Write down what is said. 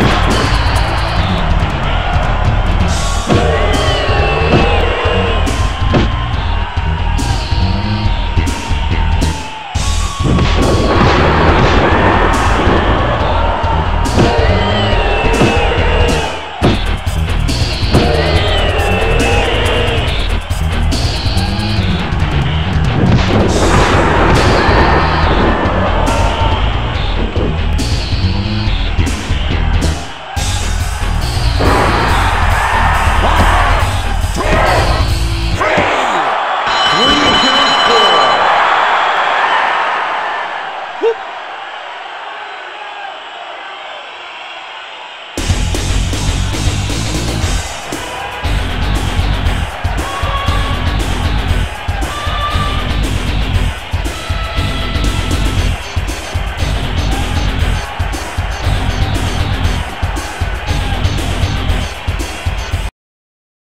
Let's go.